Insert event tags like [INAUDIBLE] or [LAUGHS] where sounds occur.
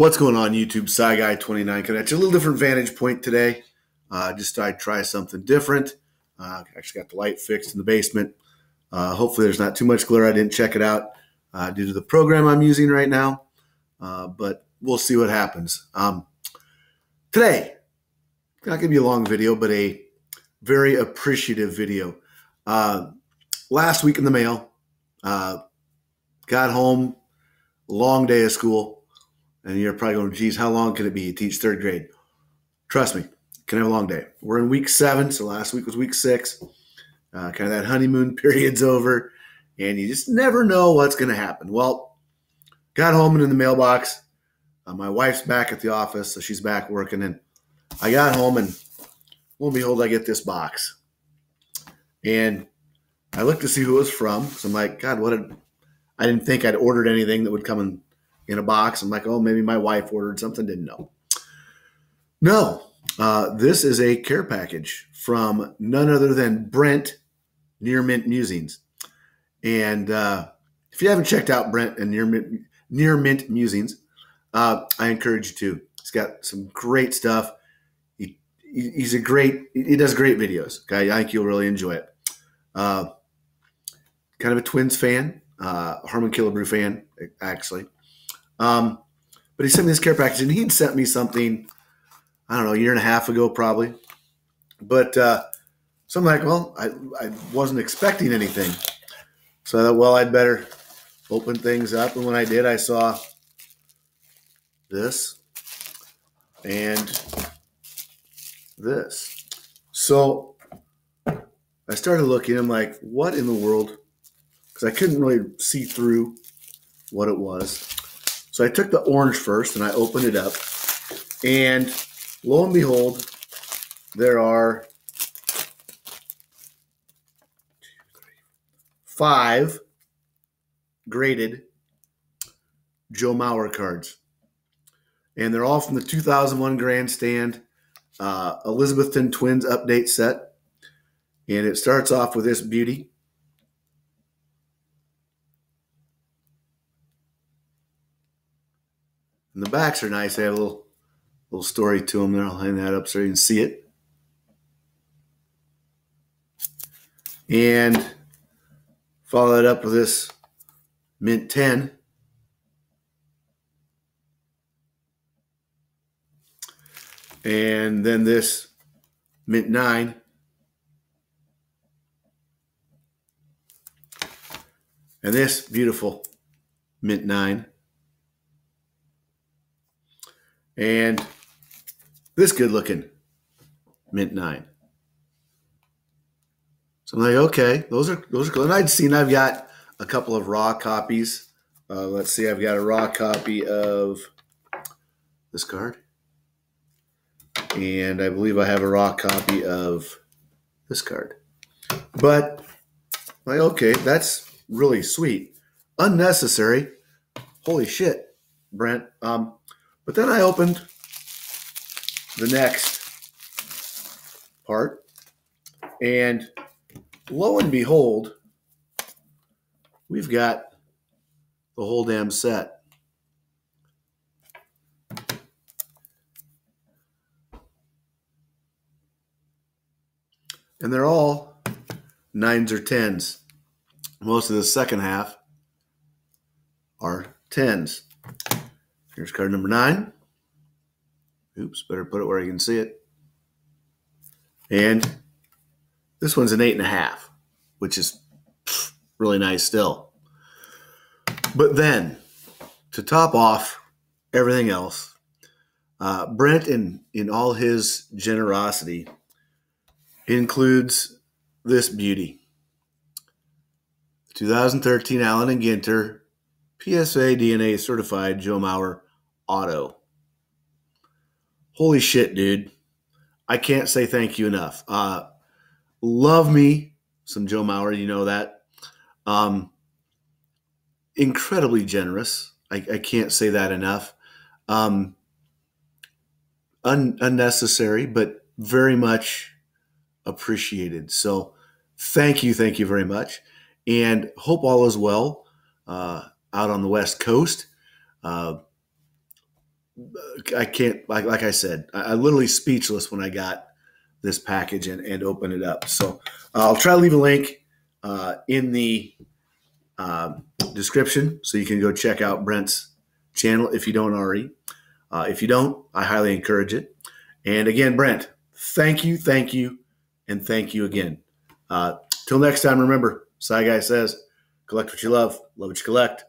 What's going on, YouTube? CyGuy 29 coming at you. A little different vantage point today. Uh, just I'd try something different. Uh, actually got the light fixed in the basement. Uh, hopefully, there's not too much glare. I didn't check it out uh, due to the program I'm using right now, uh, but we'll see what happens. Um, today, not going to be a long video, but a very appreciative video. Uh, last week in the mail, got home, long day of school and you're probably going, geez, how long can it be? You teach third grade. Trust me, can have a long day. We're in week seven, so last week was week six. Uh, kind of that honeymoon [LAUGHS] period's over, and you just never know what's going to happen. Well, got home and in the mailbox. Uh, my wife's back at the office, so she's back working. And I got home, and lo and behold, I get this box. And I looked to see who it was from. So I'm like, God, what did I didn't think I'd ordered anything that would come in in a box. I'm like, oh, maybe my wife ordered something. Didn't know. No, uh, this is a care package from none other than Brent Near Mint Musings. And uh, if you haven't checked out Brent and Near Mint, Near Mint Musings, uh, I encourage you to. He's got some great stuff. He, he's a great, he does great videos. Okay, I think you'll really enjoy it. Uh, kind of a Twins fan, uh, Harmon Killebrew fan, actually. Um, but he sent me this care package, and he'd sent me something, I don't know, a year and a half ago, probably. But uh, so I'm like, well, I, I wasn't expecting anything. So I thought, well, I'd better open things up. And when I did, I saw this and this. So I started looking. I'm like, what in the world? Because I couldn't really see through what it was. So I took the orange first and I opened it up. And lo and behold, there are five graded Joe Mauer cards. And they're all from the 2001 Grandstand uh, Elizabethton Twins update set. And it starts off with this beauty. And the backs are nice. They have a little little story to them there. I'll hang that up so you can see it. And follow it up with this Mint 10. And then this Mint 9. And this beautiful Mint 9. And this good looking mint nine. So I'm like, okay, those are those are cool. And I'd seen I've got a couple of raw copies. Uh, let's see, I've got a raw copy of this card, and I believe I have a raw copy of this card. But like, okay, that's really sweet. Unnecessary. Holy shit, Brent. Um, but then I opened the next part, and lo and behold, we've got the whole damn set. And they're all nines or tens. Most of the second half are tens. Here's card number nine. Oops, better put it where you can see it. And this one's an eight and a half, which is really nice still. But then, to top off everything else, uh, Brent, in, in all his generosity, includes this beauty 2013 Allen and Ginter PSA DNA certified Joe Mauer auto. Holy shit, dude. I can't say thank you enough. Uh, love me some Joe Mauer, you know that. Um, incredibly generous. I, I, can't say that enough. Um, un, unnecessary, but very much appreciated. So thank you, thank you very much. And hope all is well uh, out on the West Coast. Uh, I can't like like I said, I, I literally speechless when I got this package and, and open it up. So uh, I'll try to leave a link uh, in the uh, description so you can go check out Brent's channel if you don't already. Uh, if you don't, I highly encourage it. And again, Brent, thank you, thank you, and thank you again. Uh, till next time, remember, CyGuy says, collect what you love, love what you collect.